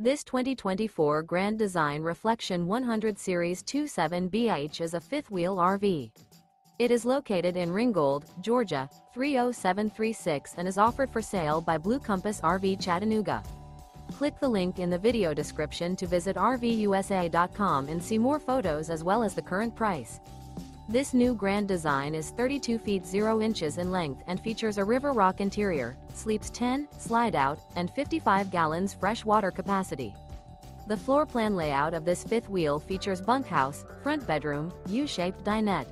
This 2024 Grand Design Reflection 100 Series 27BH is a fifth-wheel RV. It is located in Ringgold, Georgia, 30736 and is offered for sale by Blue Compass RV Chattanooga. Click the link in the video description to visit RVUSA.com and see more photos as well as the current price. This new grand design is 32 feet 0 inches in length and features a river rock interior, sleeps 10, slide out, and 55 gallons fresh water capacity. The floor plan layout of this fifth wheel features bunkhouse, front bedroom, U-shaped dinette.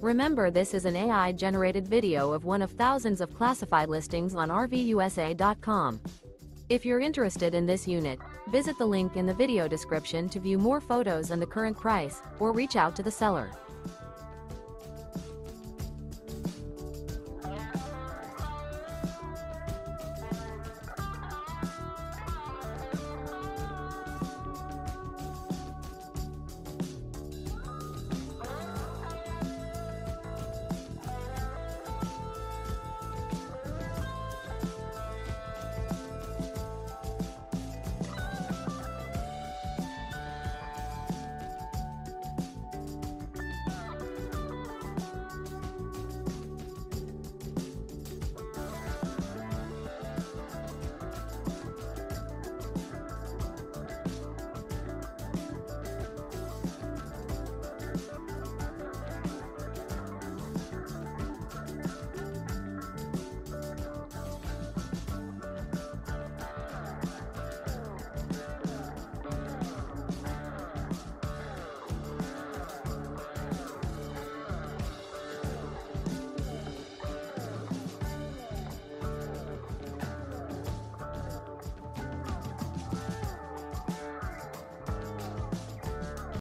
Remember this is an AI-generated video of one of thousands of classified listings on RVUSA.com. If you're interested in this unit, visit the link in the video description to view more photos and the current price, or reach out to the seller.